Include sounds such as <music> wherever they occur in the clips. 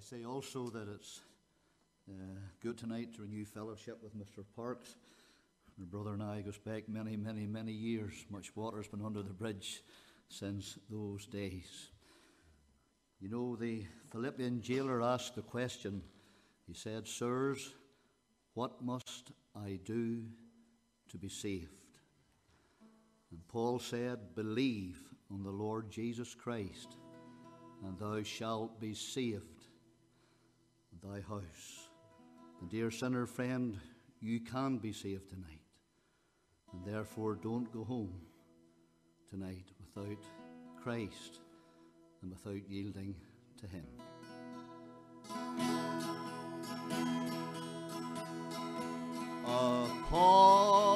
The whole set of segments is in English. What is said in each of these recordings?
I say also that it's uh, good tonight to renew fellowship with Mr. Parks. My brother and I goes back many, many, many years. Much water's been under the bridge since those days. You know, the Philippian jailer asked the question. He said, Sirs, what must I do to be saved? And Paul said, Believe on the Lord Jesus Christ, and thou shalt be saved, thy house. And dear sinner friend, you can be saved tonight. And therefore, don't go home tonight without Christ and without yielding to Him. Upon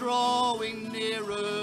drawing nearer.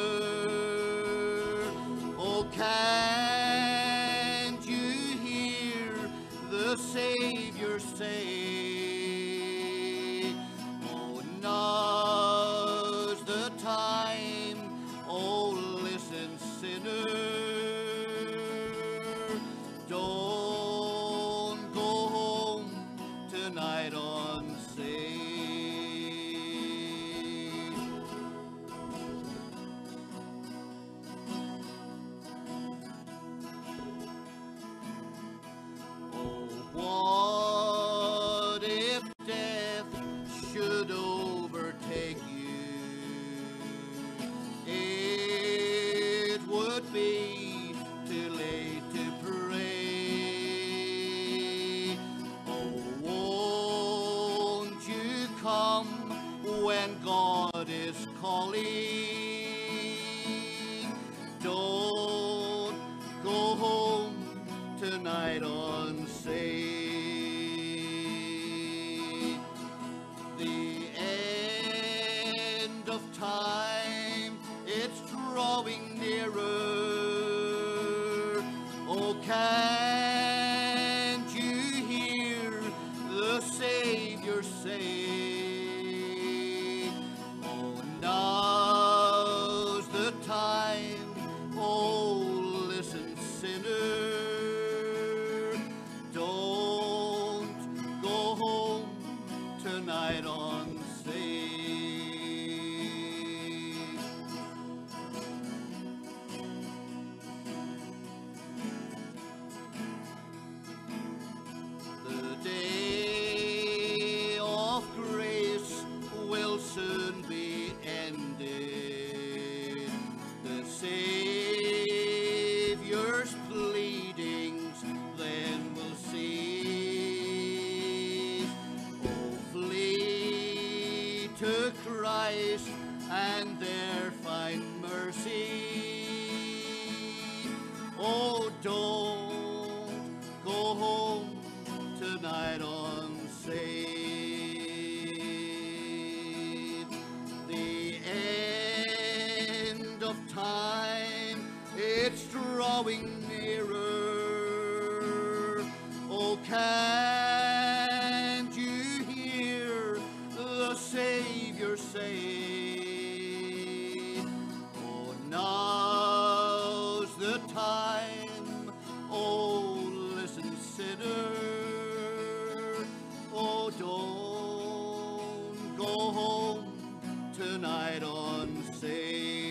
Tonight unsaved.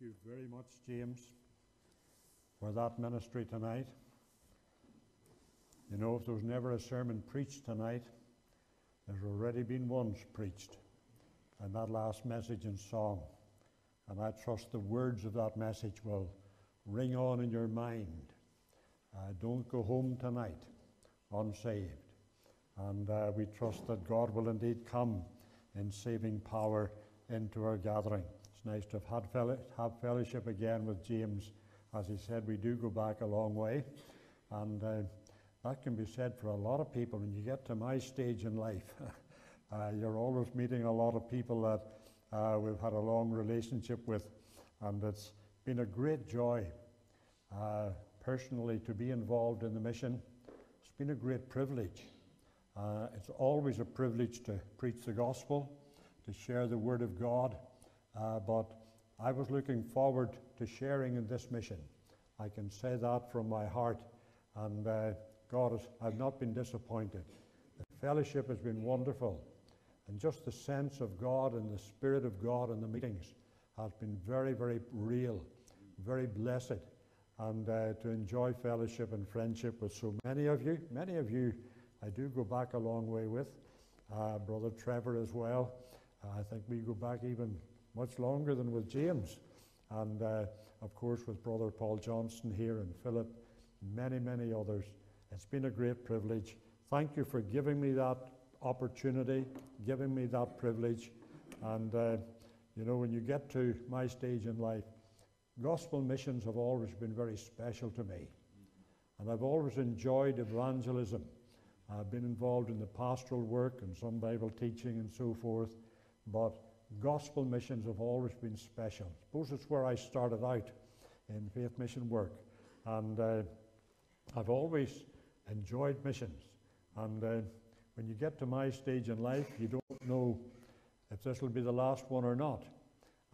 Thank you very much, James, for that ministry tonight. You know, if there was never a sermon preached tonight, there's already been one preached, and that last message and song. And I trust the words of that message will ring on in your mind. Uh, don't go home tonight unsaved. And uh, we trust that God will indeed come in saving power into our gathering. Nice to have had have fellowship again with James. As he said, we do go back a long way. And uh, that can be said for a lot of people. When you get to my stage in life, <laughs> uh, you're always meeting a lot of people that uh, we've had a long relationship with. And it's been a great joy uh, personally to be involved in the mission. It's been a great privilege. Uh, it's always a privilege to preach the gospel, to share the word of God. Uh, but I was looking forward to sharing in this mission. I can say that from my heart, and uh, God has, I've not been disappointed. The fellowship has been wonderful, and just the sense of God and the Spirit of God in the meetings has been very, very real, very blessed, and uh, to enjoy fellowship and friendship with so many of you. Many of you I do go back a long way with, uh, Brother Trevor as well. I think we go back even much longer than with James. And uh, of course, with Brother Paul Johnston here and Philip, many, many others. It's been a great privilege. Thank you for giving me that opportunity, giving me that privilege. And, uh, you know, when you get to my stage in life, gospel missions have always been very special to me. And I've always enjoyed evangelism. I've been involved in the pastoral work and some Bible teaching and so forth. But gospel missions have always been special. I suppose it's where I started out in faith mission work. And uh, I've always enjoyed missions. And uh, when you get to my stage in life, you don't know if this will be the last one or not.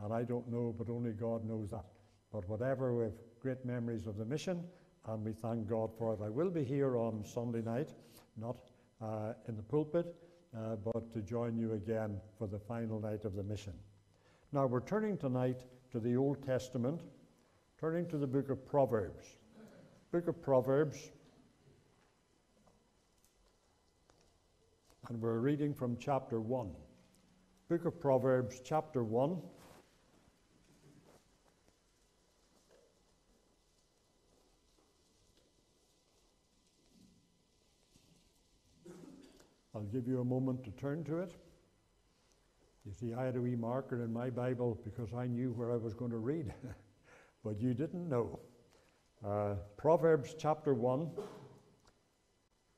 And I don't know, but only God knows that. But whatever, we have great memories of the mission, and we thank God for it. I will be here on Sunday night, not uh, in the pulpit, uh, but to join you again for the final night of the mission. Now, we're turning tonight to the Old Testament, turning to the book of Proverbs. Book of Proverbs, and we're reading from chapter 1. Book of Proverbs, chapter 1. I'll give you a moment to turn to it. You see, I had a wee marker in my Bible because I knew where I was going to read, <laughs> but you didn't know. Uh, Proverbs chapter 1,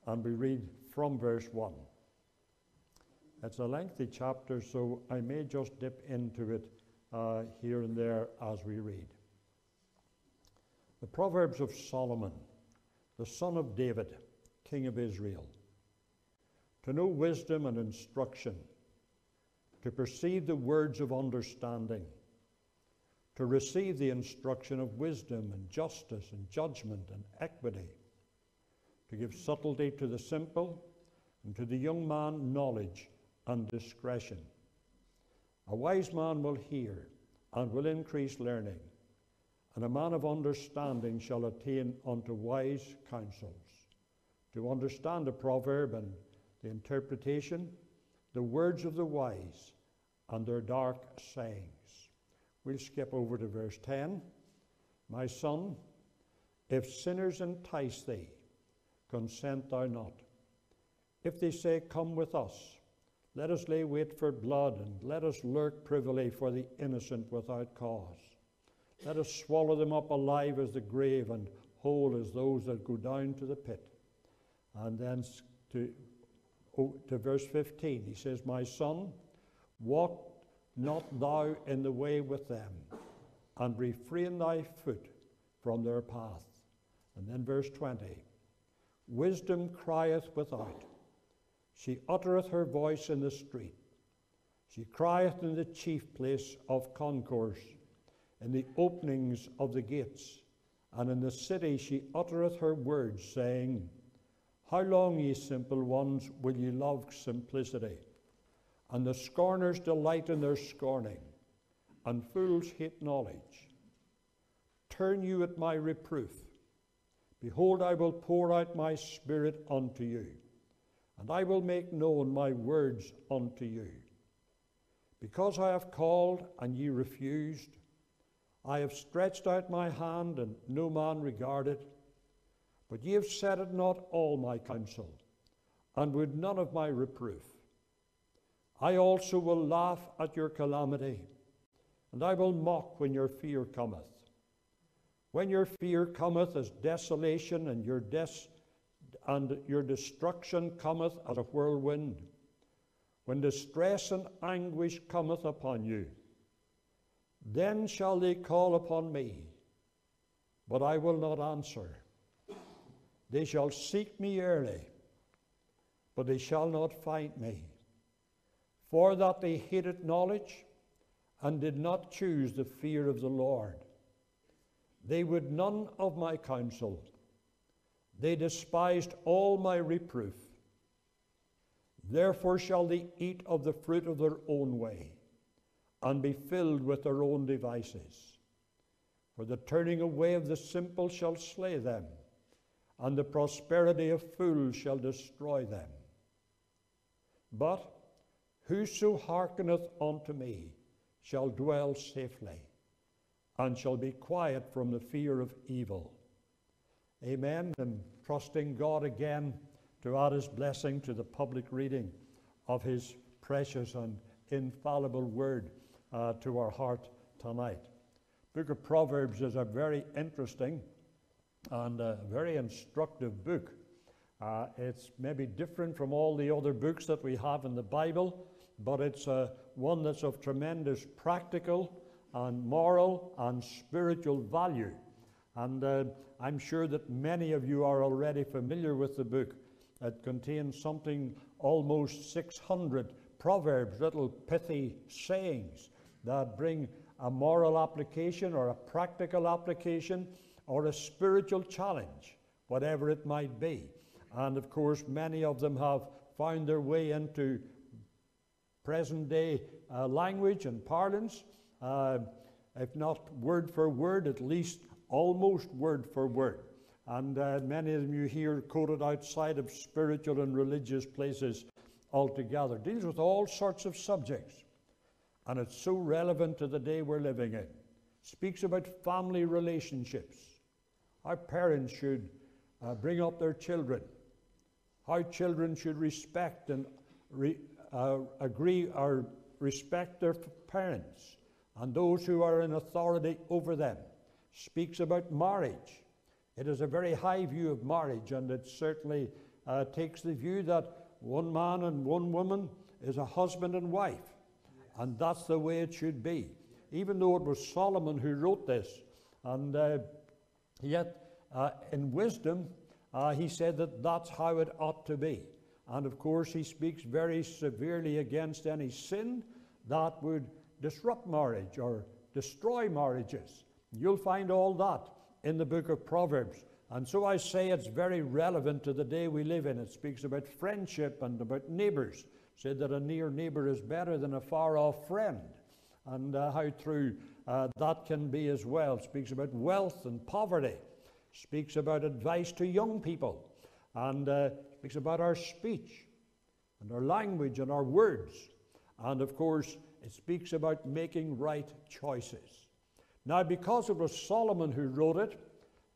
and we read from verse 1. It's a lengthy chapter, so I may just dip into it uh, here and there as we read. The Proverbs of Solomon, the son of David, king of Israel to know wisdom and instruction, to perceive the words of understanding, to receive the instruction of wisdom and justice and judgment and equity, to give subtlety to the simple, and to the young man knowledge and discretion. A wise man will hear and will increase learning, and a man of understanding shall attain unto wise counsels. To understand a proverb and the interpretation, the words of the wise, and their dark sayings. We'll skip over to verse 10. My son, if sinners entice thee, consent thou not. If they say, Come with us, let us lay wait for blood, and let us lurk privily for the innocent without cause. Let us swallow them up alive as the grave, and whole as those that go down to the pit. And then to Oh, to verse 15. He says, My son, walk not thou in the way with them, and refrain thy foot from their path. And then verse 20. Wisdom crieth without. She uttereth her voice in the street. She crieth in the chief place of concourse, in the openings of the gates, and in the city she uttereth her words, saying, How long, ye simple ones, will ye love simplicity? And the scorners delight in their scorning, and fools hate knowledge. Turn you at my reproof. Behold, I will pour out my spirit unto you, and I will make known my words unto you. Because I have called and ye refused, I have stretched out my hand and no man regarded. But ye have at not all my counsel, and would none of my reproof. I also will laugh at your calamity, and I will mock when your fear cometh. When your fear cometh as desolation, and your des- and your destruction cometh as a whirlwind, when distress and anguish cometh upon you, then shall they call upon me, but I will not answer. They shall seek me early, but they shall not find me. For that they hated knowledge and did not choose the fear of the Lord. They would none of my counsel. They despised all my reproof. Therefore shall they eat of the fruit of their own way, and be filled with their own devices. For the turning away of the simple shall slay them, and the prosperity of fools shall destroy them. But whoso hearkeneth unto me shall dwell safely, and shall be quiet from the fear of evil. Amen. And trusting God again to add his blessing to the public reading of his precious and infallible word uh, to our heart tonight. Book of Proverbs is a very interesting and a very instructive book. Uh, it's maybe different from all the other books that we have in the Bible, but it's uh, one that's of tremendous practical and moral and spiritual value. And uh, I'm sure that many of you are already familiar with the book. It contains something almost 600 proverbs, little pithy sayings that bring a moral application or a practical application or a spiritual challenge, whatever it might be. And of course, many of them have found their way into present day uh, language and parlance, uh, if not word for word, at least almost word for word. And uh, many of them you hear quoted outside of spiritual and religious places altogether. Deals with all sorts of subjects. And it's so relevant to the day we're living in. Speaks about family relationships. How parents should uh, bring up their children. How children should respect and re, uh, agree or respect their parents and those who are in authority over them. Speaks about marriage it is a very high view of marriage, and it certainly uh, takes the view that one man and one woman is a husband and wife, and that's the way it should be. Even though it was Solomon who wrote this, and uh, yet uh, in wisdom, uh, he said that that's how it ought to be. And of course, he speaks very severely against any sin that would disrupt marriage or destroy marriages. You'll find all that in the book of Proverbs. And so I say it's very relevant to the day we live in. It speaks about friendship and about neighbors. Said that a near neighbor is better than a far off friend. And uh, how true uh, that can be as well. Speaks about wealth and poverty. Speaks about advice to young people. And uh, speaks about our speech and our language and our words. And of course, it speaks about making right choices. Now, because it was Solomon who wrote it,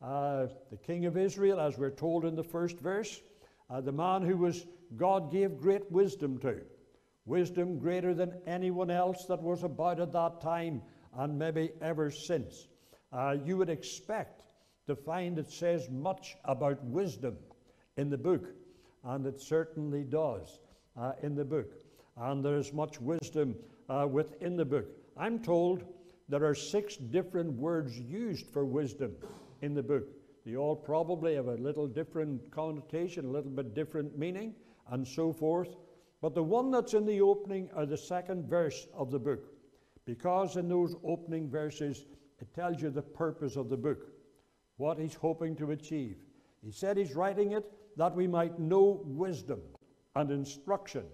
uh, the king of Israel, as we're told in the first verse, uh, the man who was God gave great wisdom to, wisdom greater than anyone else that was about at that time and maybe ever since. Uh, you would expect to find it says much about wisdom in the book, and it certainly does uh, in the book. And there is much wisdom uh, within the book. I'm told there are six different words used for wisdom in the book. They all probably have a little different connotation, a little bit different meaning, and so forth. But the one that's in the opening or the second verse of the book, because in those opening verses it tells you the purpose of the book, what he's hoping to achieve. He said he's writing it that we might know wisdom and instruction,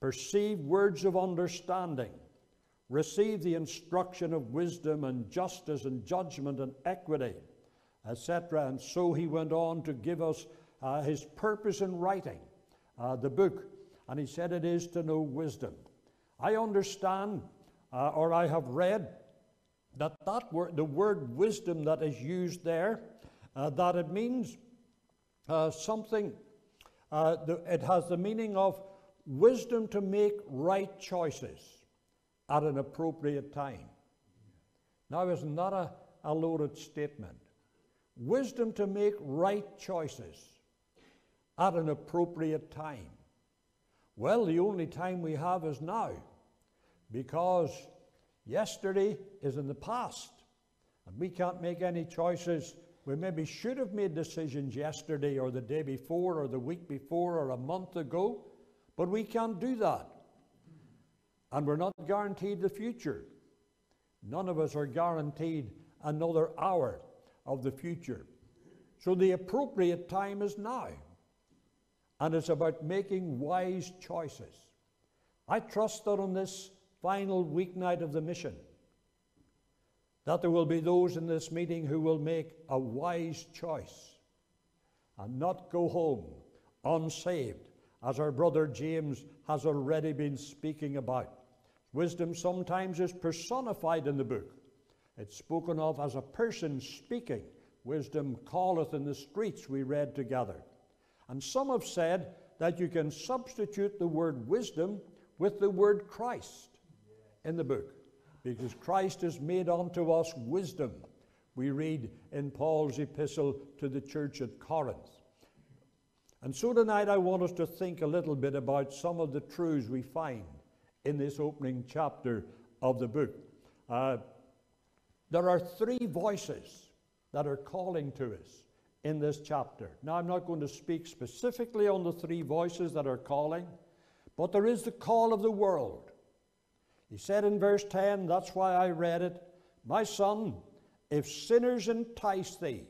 perceive words of understanding, receive the instruction of wisdom and justice and judgment and equity, etc. And so he went on to give us uh, his purpose in writing uh, the book, and he said it is to know wisdom. I understand, uh, or I have read, that, that word, the word wisdom that is used there, uh, that it means uh, something, uh, the, it has the meaning of wisdom to make right choices at an appropriate time. Now, isn't that a, a loaded statement? Wisdom to make right choices at an appropriate time. Well, the only time we have is now, because yesterday is in the past, and we can't make any choices we maybe should have made decisions yesterday or the day before or the week before or a month ago, but we can't do that. And we're not guaranteed the future. None of us are guaranteed another hour of the future. So the appropriate time is now. And it's about making wise choices. I trust that on this final weeknight of the mission, that there will be those in this meeting who will make a wise choice and not go home unsaved, as our brother James has already been speaking about. Wisdom sometimes is personified in the book. It's spoken of as a person speaking. Wisdom calleth in the streets, we read together. And some have said that you can substitute the word wisdom with the word Christ in the book because Christ has made unto us wisdom. We read in Paul's epistle to the church at Corinth. And so tonight I want us to think a little bit about some of the truths we find in this opening chapter of the book. Uh, there are three voices that are calling to us in this chapter. Now, I'm not going to speak specifically on the three voices that are calling, but there is the call of the world. He said in verse 10, that's why I read it, My son, if sinners entice thee,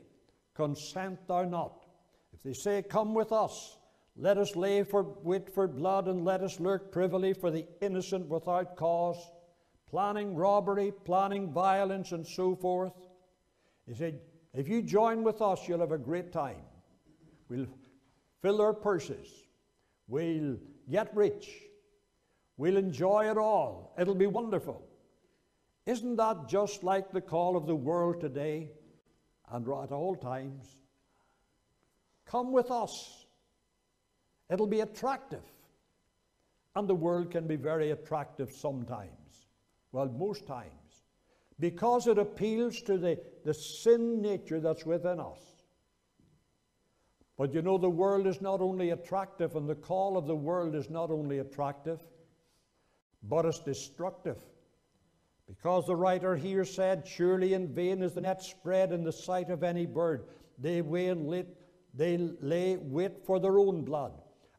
consent thou not. If they say, Come with us, let us lay for wait for blood, and let us lurk privily for the innocent without cause, planning robbery, planning violence, and so forth. He said, If you join with us, you'll have a great time. We'll fill our purses. We'll get rich. We'll enjoy it all. It'll be wonderful. Isn't that just like the call of the world today and at all times? Come with us. It'll be attractive. And the world can be very attractive sometimes. Well, most times. Because it appeals to the, the sin nature that's within us. But you know, the world is not only attractive, and the call of the world is not only attractive, but it's destructive. Because the writer here said, Surely in vain is the net spread in the sight of any bird. They, wait, they lay wait for their own blood,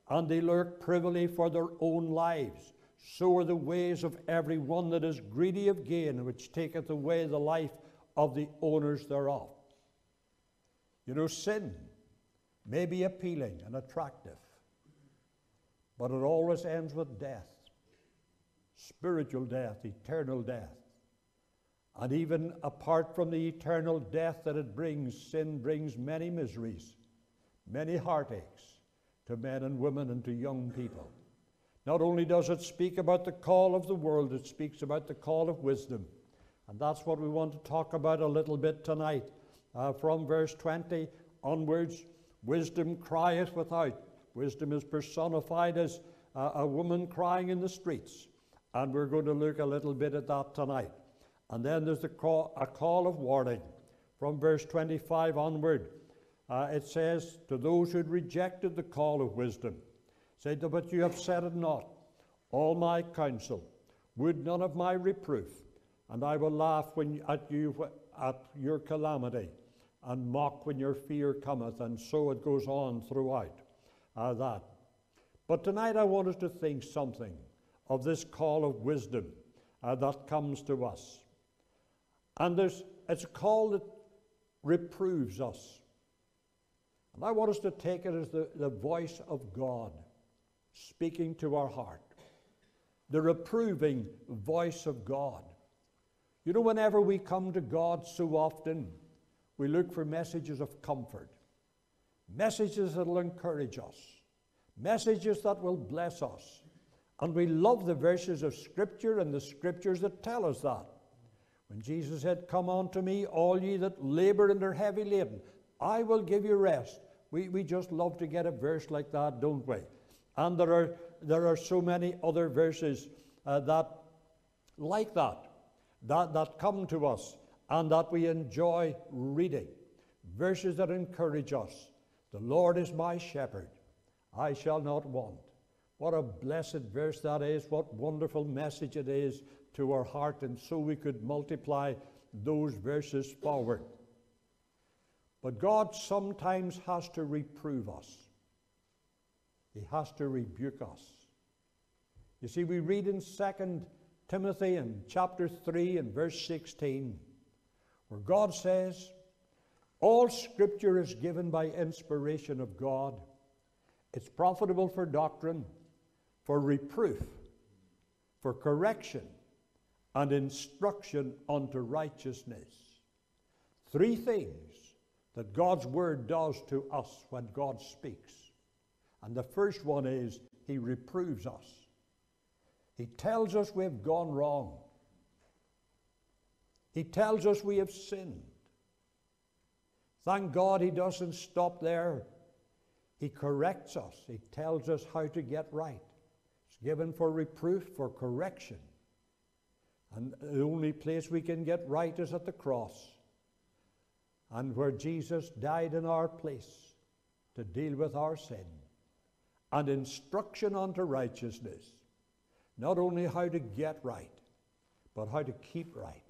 and they lurk privily for their own lives. So are the ways of every one that is greedy of gain, which taketh away the life of the owners thereof. You know, sin may be appealing and attractive, but it always ends with death spiritual death, eternal death. And even apart from the eternal death that it brings, sin brings many miseries, many heartaches to men and women and to young people. Not only does it speak about the call of the world, it speaks about the call of wisdom. And that's what we want to talk about a little bit tonight. Uh, from verse 20 onwards, wisdom crieth without. Wisdom is personified as uh, a woman crying in the streets. And we're going to look a little bit at that tonight. And then there's call, a call of warning from verse 25 onward. Uh, it says, To those who rejected the call of wisdom, said, But you have said it not. All my counsel, would none of my reproof, and I will laugh when, at you at your calamity. and mock when your fear cometh, and so it goes on throughout uh, that. But tonight I want us to think something of this call of wisdom uh, that comes to us. And there's, it's a call that reproves us. And I want us to take it as the, the voice of God speaking to our heart, the reproving voice of God. You know, whenever we come to God so often, we look for messages of comfort, messages that will encourage us, messages that will bless us. And we love the verses of Scripture and the Scriptures that tell us that. When Jesus said, Come unto me, all ye that labor and are heavy laden, I will give you rest. We, we just love to get a verse like that, don't we? And there are, there are so many other verses uh, that, like that, that, that come to us and that we enjoy reading. Verses that encourage us. The Lord is my shepherd, I shall not want. What a blessed verse that is. What wonderful message it is to our heart. And so we could multiply those verses forward. But God sometimes has to reprove us, He has to rebuke us. You see, we read in 2 Timothy in chapter 3 and verse 16 where God says, All scripture is given by inspiration of God. It's profitable for doctrine, for reproof, for correction, and instruction unto righteousness. Three things that God's word does to us when God speaks. And the first one is He reproves us. He tells us we've gone wrong. He tells us we have sinned. Thank God he doesn't stop there. He corrects us. He tells us how to get right. Given for reproof, for correction. And the only place we can get right is at the cross. And where Jesus died in our place to deal with our sin. And instruction unto righteousness. Not only how to get right, but how to keep right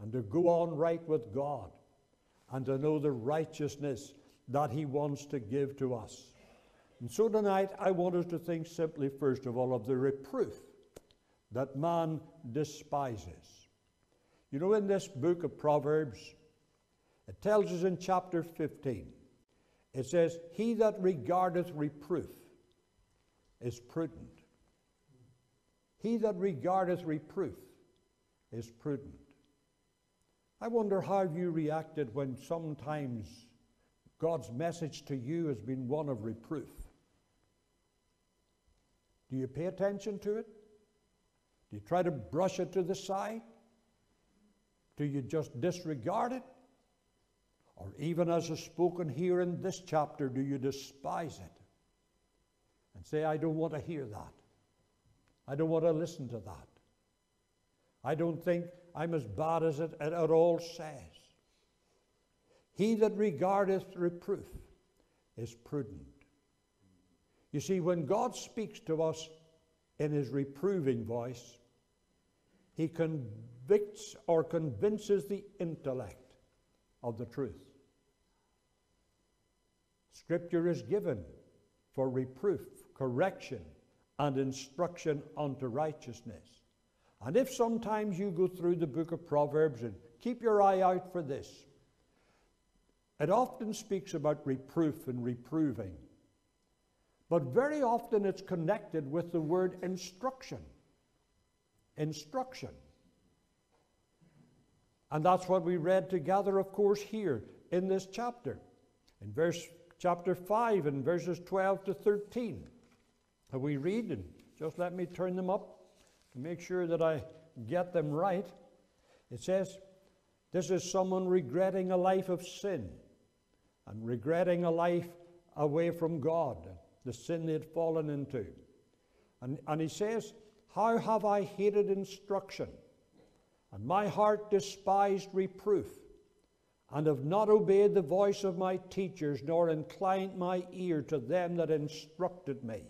and to go on right with God and to know the righteousness that He wants to give to us. And so tonight, I want us to think simply, first of all, of the reproof that man despises. You know, in this book of Proverbs, it tells us in chapter 15, it says, He that regardeth reproof is prudent. He that regardeth reproof is prudent. I wonder how you reacted when sometimes God's message to you has been one of reproof. Do you pay attention to it? Do you try to brush it to the side? Do you just disregard it? Or even as is spoken here in this chapter, do you despise it? And say, I don't want to hear that. I don't want to listen to that. I don't think I'm as bad as it, it all says. He that regardeth reproof is prudent. You see, when God speaks to us in his reproving voice, he convicts or convinces the intellect of the truth. Scripture is given for reproof, correction, and instruction unto righteousness. And if sometimes you go through the book of Proverbs and keep your eye out for this, it often speaks about reproof and reproving. But very often it's connected with the word instruction. Instruction. And that's what we read together, of course, here in this chapter. In verse chapter 5 and verses 12 to 13. Are we reading? Just let me turn them up to make sure that I get them right. It says, This is someone regretting a life of sin and regretting a life away from God, the sin they'd fallen into. And, and he says, How have I hated instruction, and my heart despised reproof, and have not obeyed the voice of my teachers, nor inclined my ear to them that instructed me.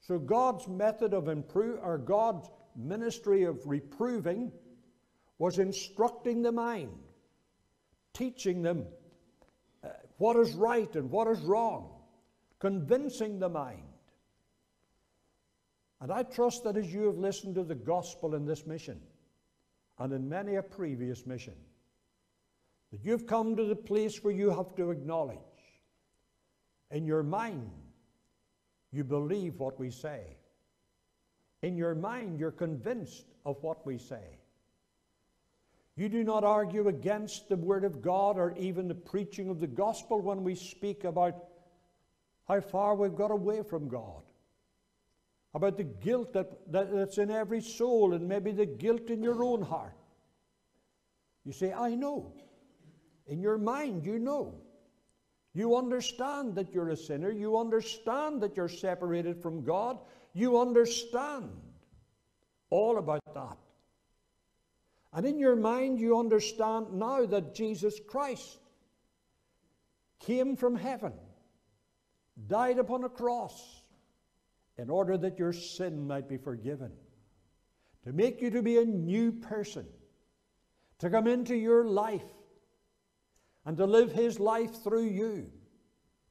So God's method of improve, or God's ministry of reproving, was instructing the mind, teaching them uh, what is right and what is wrong, convincing the mind. And I trust that as you have listened to the gospel in this mission, and in many a previous mission, that you've come to the place where you have to acknowledge in your mind you believe what we say. In your mind, you're convinced of what we say. You do not argue against the Word of God or even the preaching of the gospel when we speak about how far we've got away from God, about the guilt that, that, that's in every soul and maybe the guilt in your own heart. You say, I know. In your mind, you know. You understand that you're a sinner. You understand that you're separated from God. You understand all about that. And in your mind, you understand now that Jesus Christ came from heaven, died upon a cross, in order that your sin might be forgiven, to make you to be a new person, to come into your life and to live his life through you,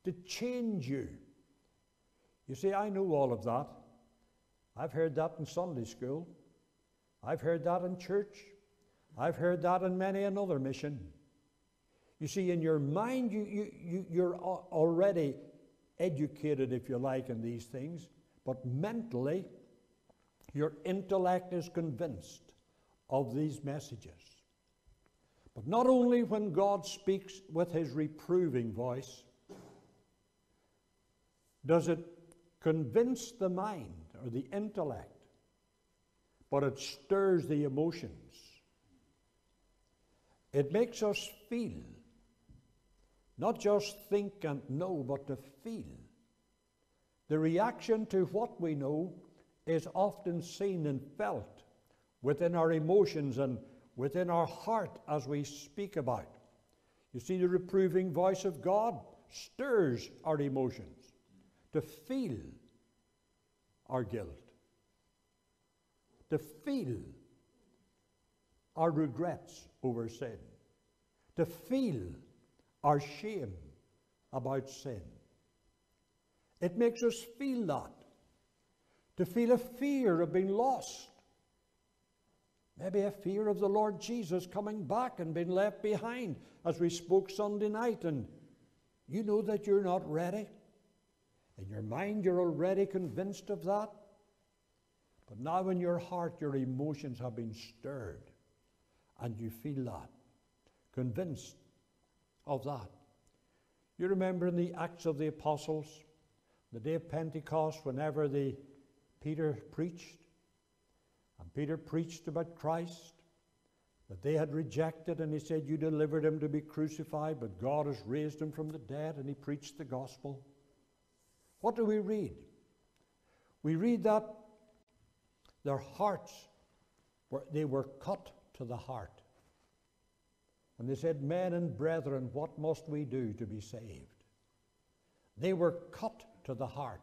to change you. You see, I know all of that. I've heard that in Sunday school. I've heard that in church. I've heard that in many another mission. You see, in your mind, you, you, you, you're already educated, if you like, in these things, but mentally, your intellect is convinced of these messages. But not only when God speaks with his reproving voice does it convince the mind or the intellect, but it stirs the emotions. It makes us feel, not just think and know, but to feel. The reaction to what we know is often seen and felt within our emotions and within our heart as we speak about. You see, the reproving voice of God stirs our emotions to feel our guilt, to feel our regrets over sin, to feel our shame about sin. It makes us feel that, to feel a fear of being lost, Maybe a fear of the Lord Jesus coming back and being left behind, as we spoke Sunday night, and you know that you're not ready. In your mind, you're already convinced of that. But now in your heart, your emotions have been stirred, and you feel that, convinced of that. You remember in the Acts of the Apostles, the day of Pentecost, whenever the Peter preached, and Peter preached about Christ that they had rejected, and he said, You delivered him to be crucified, but God has raised him from the dead, and he preached the gospel. What do we read? We read that their hearts were, they were cut to the heart. And they said, Men and brethren, what must we do to be saved? They were cut to the heart.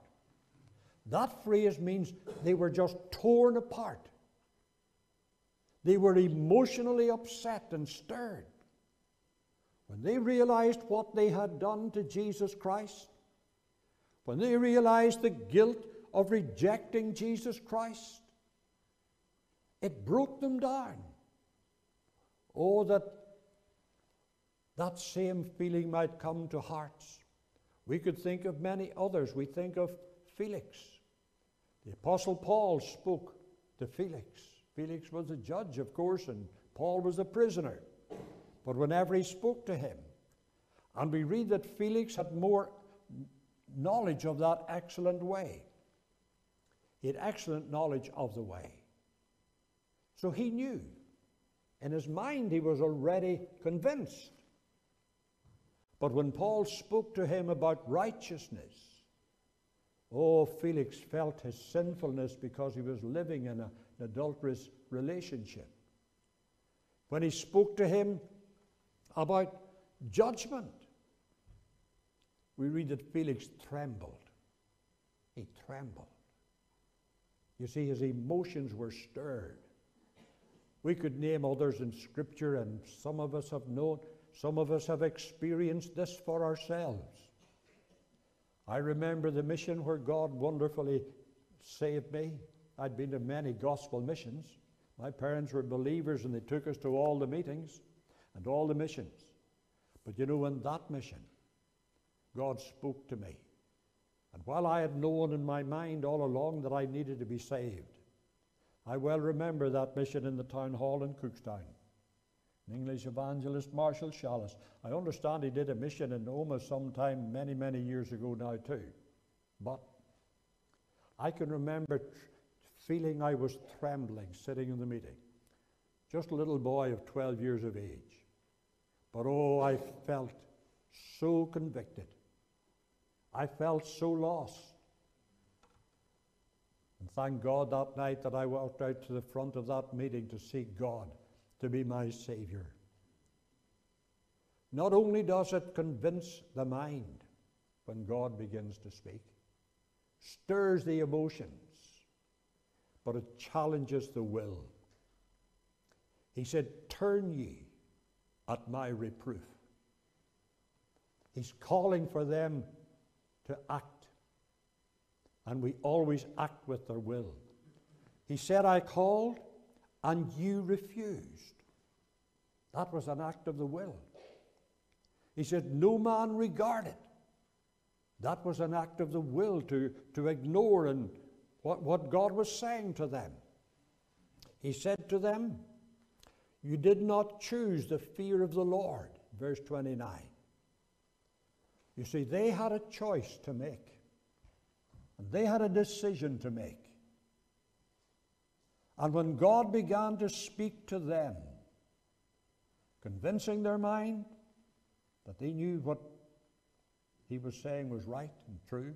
That phrase means they were just torn apart. They were emotionally upset and stirred. When they realized what they had done to Jesus Christ, when they realized the guilt of rejecting Jesus Christ, it broke them down. Oh, that that same feeling might come to hearts. We could think of many others. We think of Felix. The Apostle Paul spoke to Felix. Felix was a judge, of course, and Paul was a prisoner. But whenever he spoke to him, and we read that Felix had more knowledge of that excellent way. He had excellent knowledge of the way. So he knew. In his mind, he was already convinced. But when Paul spoke to him about righteousness, oh, Felix felt his sinfulness because he was living in a an adulterous relationship. When he spoke to him about judgment, we read that Felix trembled. He trembled. You see, his emotions were stirred. We could name others in Scripture, and some of us have known some of us have experienced this for ourselves. I remember the mission where God wonderfully saved me. I'd been to many gospel missions. My parents were believers and they took us to all the meetings and all the missions. But you know, in that mission, God spoke to me. And while I had known in my mind all along that I needed to be saved, I well remember that mission in the town hall in Cookstown. An English evangelist, Marshall Challis. I understand he did a mission in Omagh sometime many, many years ago now, too. But I can remember feeling I was trembling sitting in the meeting. Just a little boy of 12 years of age. But oh, I felt so convicted. I felt so lost. And thank God that night that I walked out to the front of that meeting to seek God to be my Savior. Not only does it convince the mind when God begins to speak, stirs the emotions, but it challenges the will. He said, Turn ye at my reproof. He's calling for them to act, and we always act with their will. He said, I called, and you refused. That was an act of the will. He said, No man regarded. That was an act of the will to, to ignore and what, what God was saying to them. He said to them, You did not choose the fear of the Lord. Verse 29. You see, they had a choice to make, and they had a decision to make. And when God began to speak to them, convincing their mind that they knew what he was saying was right and true,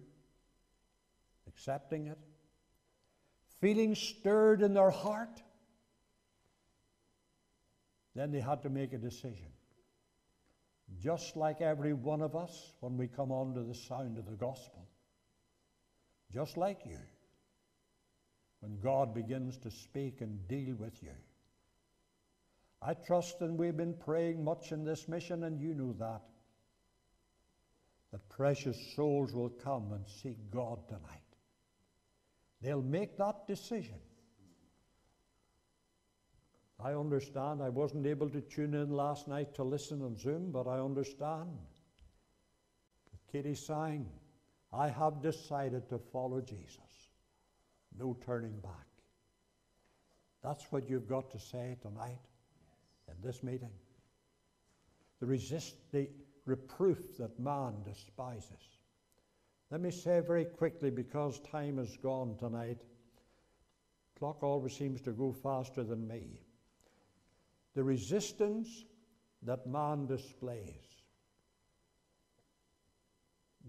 accepting it, feeling stirred in their heart, then they had to make a decision. Just like every one of us when we come under the sound of the gospel. Just like you when God begins to speak and deal with you. I trust, and we've been praying much in this mission, and you know that, that precious souls will come and seek God tonight. They'll make that decision. I understand. I wasn't able to tune in last night to listen on Zoom, but I understand. Katie sang, I have decided to follow Jesus. No turning back. That's what you've got to say tonight in this meeting. The resist the reproof that man despises. Let me say very quickly, because time is gone tonight, clock always seems to go faster than me. The resistance that man displays.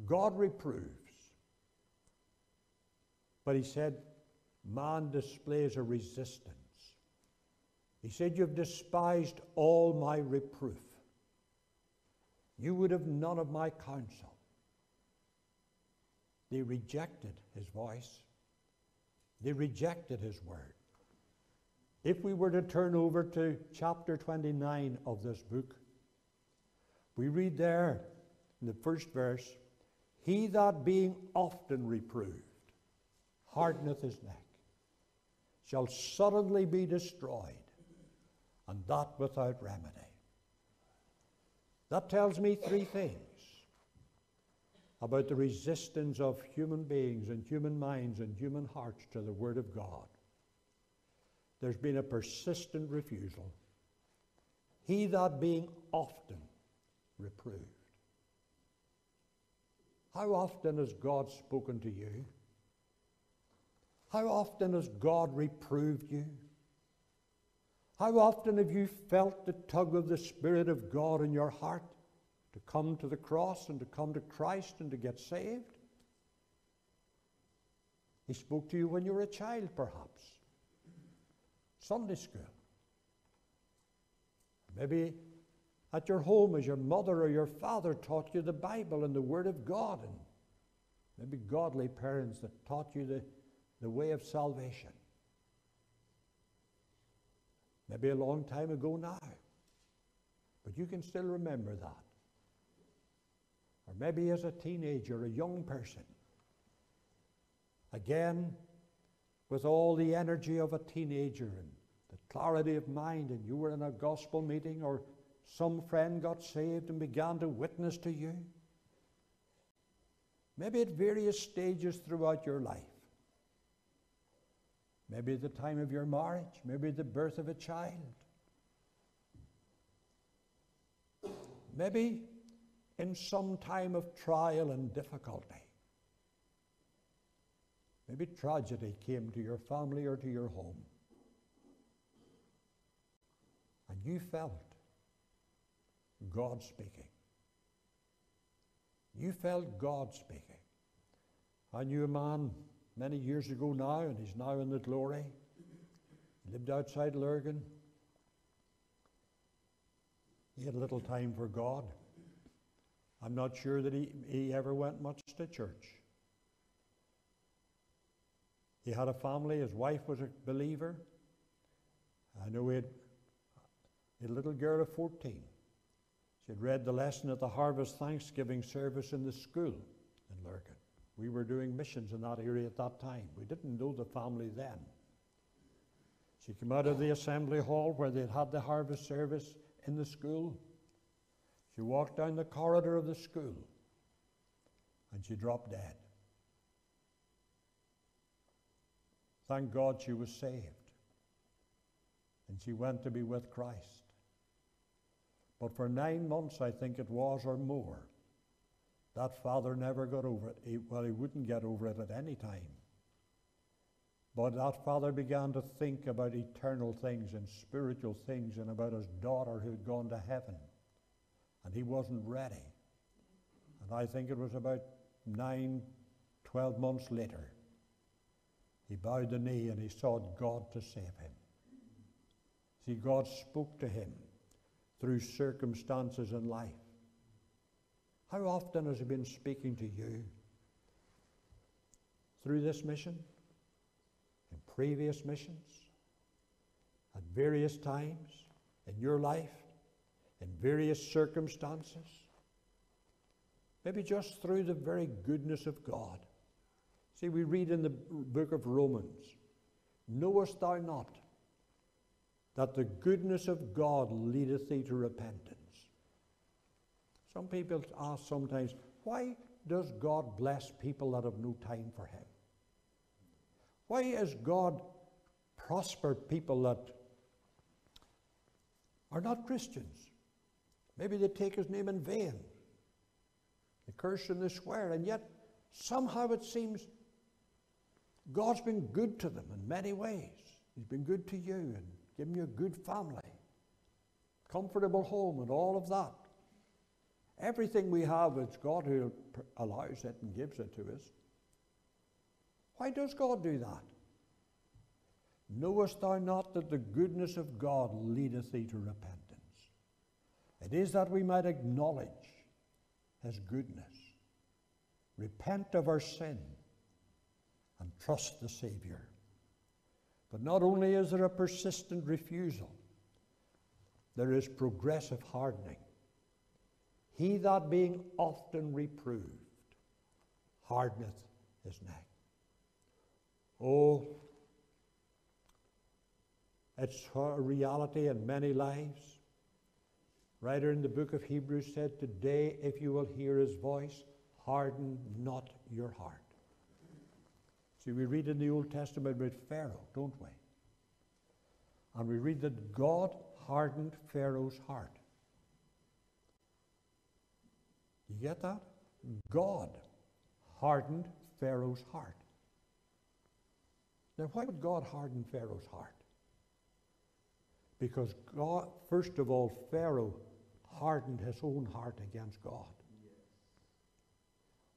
God reproves. But he said, man displays a resistance. He said, You've despised all my reproof. You would have none of my counsel. They rejected his voice, they rejected his word. If we were to turn over to chapter 29 of this book, we read there in the first verse, He that being often reproved hardeneth his neck shall suddenly be destroyed, and that without remedy. That tells me three things about the resistance of human beings and human minds and human hearts to the Word of God. There's been a persistent refusal. He that being often reproved. How often has God spoken to you? How often has God reproved you? How often have you felt the tug of the Spirit of God in your heart to come to the cross and to come to Christ and to get saved? He spoke to you when you were a child, perhaps. Sunday school. Maybe at your home as your mother or your father taught you the Bible and the Word of God, and maybe godly parents that taught you the, the way of salvation. Maybe a long time ago now. But you can still remember that. Or maybe as a teenager, a young person. Again, with all the energy of a teenager and the clarity of mind, and you were in a gospel meeting or some friend got saved and began to witness to you. Maybe at various stages throughout your life. Maybe at the time of your marriage, maybe the birth of a child. Maybe in some time of trial and difficulty. Maybe tragedy came to your family or to your home. And you felt God speaking. You felt God speaking. I knew a man many years ago now, and he's now in the glory. He lived outside Lurgan. He had little time for God. I'm not sure that he, he ever went much to church. He had a family, his wife was a believer. I know he had, a little girl of 14. She had read the lesson at the Harvest Thanksgiving service in the school in Lurgan. We were doing missions in that area at that time. We didn't know the family then. She came out of the assembly hall where they'd had the harvest service in the school. She walked down the corridor of the school and she dropped dead. Thank God she was saved. And she went to be with Christ. But for nine months, I think it was, or more, that father never got over it. He, well, he wouldn't get over it at any time. But that father began to think about eternal things and spiritual things and about his daughter who had gone to heaven. And he wasn't ready. And I think it was about nine, twelve months later, he bowed the knee and he sought God to save him. See, God spoke to him through circumstances in life. How often has He been speaking to you? Through this mission? In previous missions? At various times? In your life? In various circumstances? Maybe just through the very goodness of God. See, we read in the book of Romans Knowest thou not that the goodness of God leadeth thee to repentance. Some people ask sometimes, why does God bless people that have no time for Him? Why has God prospered people that are not Christians? Maybe they take His name in vain. They curse and they swear, and yet somehow it seems God's been good to them in many ways. He's been good to you and given you a good family, comfortable home, and all of that. Everything we have, it's God who allows it and gives it to us. Why does God do that? Knowest thou not that the goodness of God leadeth thee to repentance? It is that we might acknowledge his goodness, repent of our sin, and trust the Saviour. But not only is there a persistent refusal, there is progressive hardening. He that being often reproved hardeneth his neck. Oh, it's a reality in many lives. Writer in the book of Hebrews said, Today, if you will hear his voice, harden not your heart. See, we read in the Old Testament about Pharaoh, don't we? And we read that God hardened Pharaoh's heart. You get that? God hardened Pharaoh's heart. Now, why would God harden Pharaoh's heart? Because God, first of all, Pharaoh hardened his own heart against God.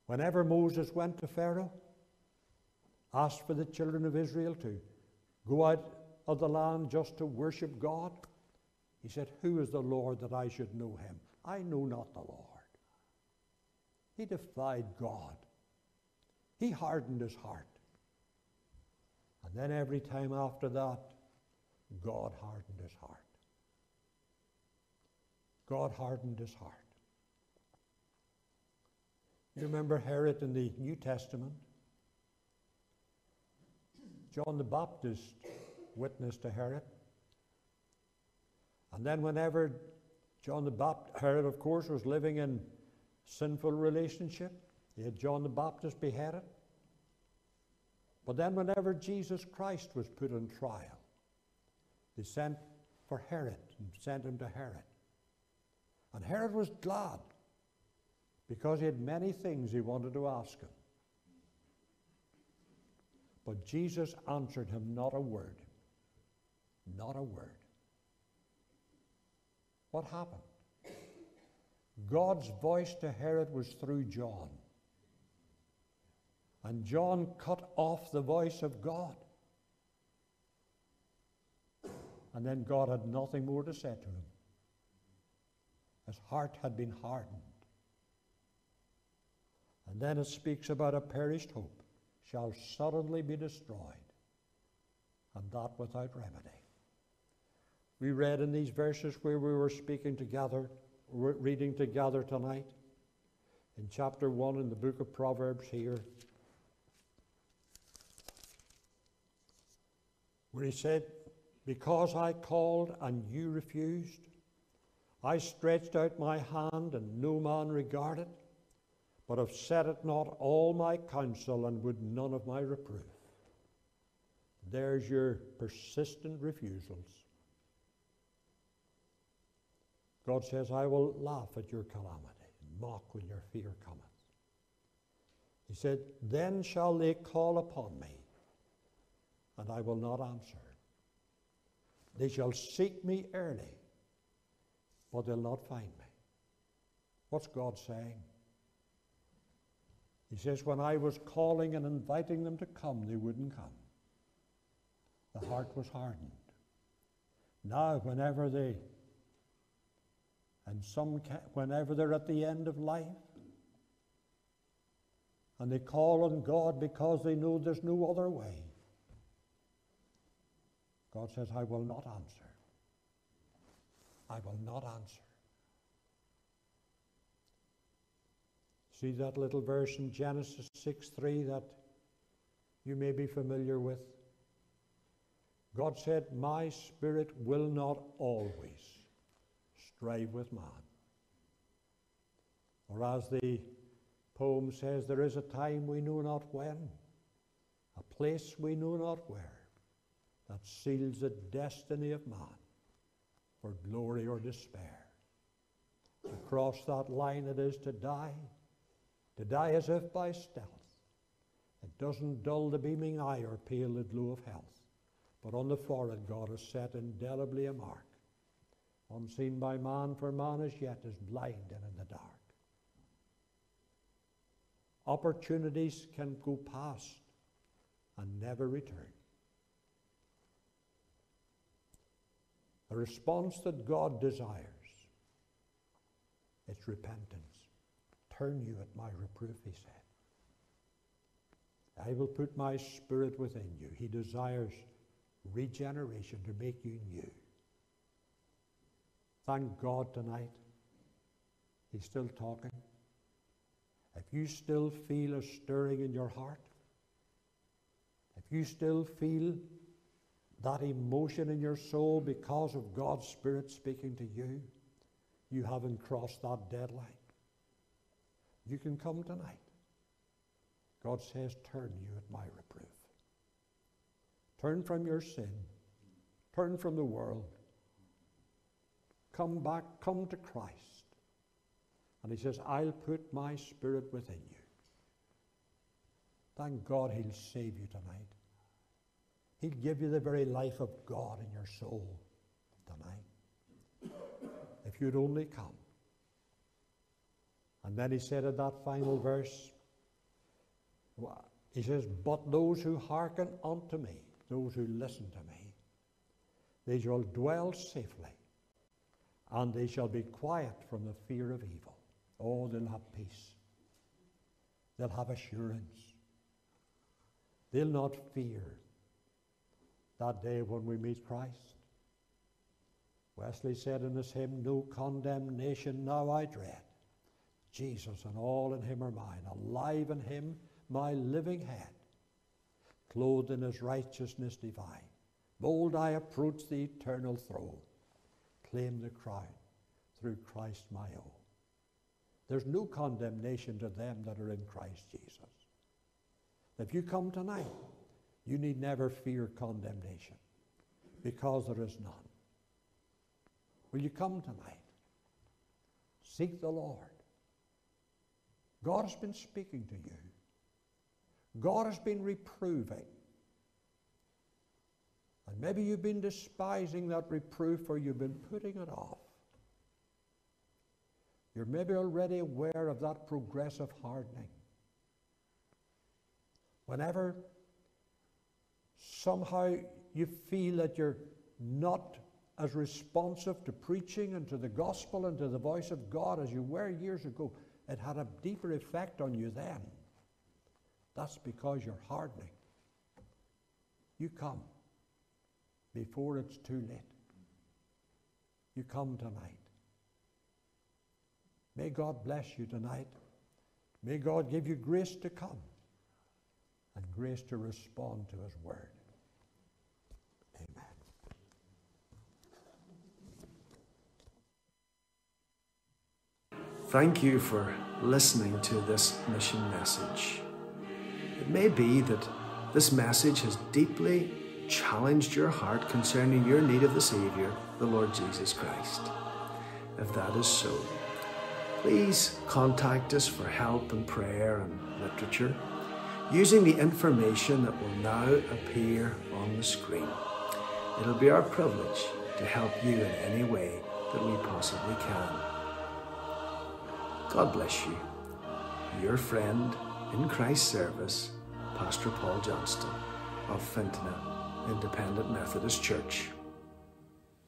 Whenever Moses went to Pharaoh, asked for the children of Israel to go out of the land just to worship God, he said, Who is the Lord that I should know him? I know not the Lord. He defied God. He hardened his heart. And then every time after that, God hardened his heart. God hardened his heart. You remember Herod in the New Testament? John the Baptist witnessed to Herod. And then, whenever John the Baptist, Herod, of course, was living in sinful relationship, he had John the Baptist beheaded. But then, whenever Jesus Christ was put on trial, they sent for Herod and sent him to Herod. And Herod was glad because he had many things he wanted to ask him. But Jesus answered him not a word. Not a word. What happened? God's voice to Herod was through John. And John cut off the voice of God. And then God had nothing more to say to him. His heart had been hardened. And then it speaks about a perished hope shall suddenly be destroyed, and that without remedy. We read in these verses where we were speaking together, reading together tonight, in chapter 1 in the book of Proverbs here, where he said, Because I called and you refused, I stretched out my hand and no man regarded but have set at naught all my counsel and would none of my reproof. There's your persistent refusals. God says, I will laugh at your calamity and mock when your fear cometh. He said, Then shall they call upon me, and I will not answer. They shall seek me early, but they'll not find me. What's God saying? He says, When I was calling and inviting them to come, they wouldn't come. The heart was hardened. Now, whenever they, and some, whenever they're at the end of life, and they call on God because they know there's no other way, God says, I will not answer. I will not answer. See that little verse in Genesis 6 3 that you may be familiar with? God said, My spirit will not always strive with man. Or as the poem says, there is a time we know not when, a place we know not where, that seals the destiny of man for glory or despair. To cross that line it is to die to die as if by stealth. It doesn't dull the beaming eye or pale the glow of health, but on the forehead God has set indelibly a mark, unseen by man, for man as yet is blind and in the dark. Opportunities can go past and never return. The response that God desires, it's repentance turn you at my reproof, he said. I will put my spirit within you. He desires regeneration to make you new. Thank God tonight. He's still talking. If you still feel a stirring in your heart, if you still feel that emotion in your soul because of God's Spirit speaking to you, you haven't crossed that deadline. You can come tonight. God says, Turn you at my reproof. Turn from your sin. Turn from the world. Come back, come to Christ. And He says, I'll put my spirit within you. Thank God He'll save you tonight. He'll give you the very life of God in your soul tonight. If you'd only come. And then he said in that final verse, he says, But those who hearken unto me, those who listen to me, they shall dwell safely, and they shall be quiet from the fear of evil. Oh, they'll have peace. They'll have assurance. They'll not fear that day when we meet Christ. Wesley said in his hymn, No condemnation now I dread. Jesus and all in him are mine, alive in him, my living head. Clothed in his righteousness divine, bold I approach the eternal throne, claim the crown through Christ my own. There's no condemnation to them that are in Christ Jesus. If you come tonight, you need never fear condemnation because there is none. Will you come tonight? Seek the Lord. God has been speaking to you. God has been reproving. And maybe you've been despising that reproof or you've been putting it off. You're maybe already aware of that progressive hardening. Whenever somehow you feel that you're not as responsive to preaching and to the gospel and to the voice of God as you were years ago, it had a deeper effect on you then. That's because you're hardening. You come before it's too late. You come tonight. May God bless you tonight. May God give you grace to come and grace to respond to His word. Amen. Thank you for listening to this mission message. It may be that this message has deeply challenged your heart concerning your need of the Saviour, the Lord Jesus Christ. If that is so, please contact us for help and prayer and literature using the information that will now appear on the screen. It'll be our privilege to help you in any way that we possibly can. God bless you. Your friend in Christ's service, Pastor Paul Johnston of Fintona Independent Methodist Church.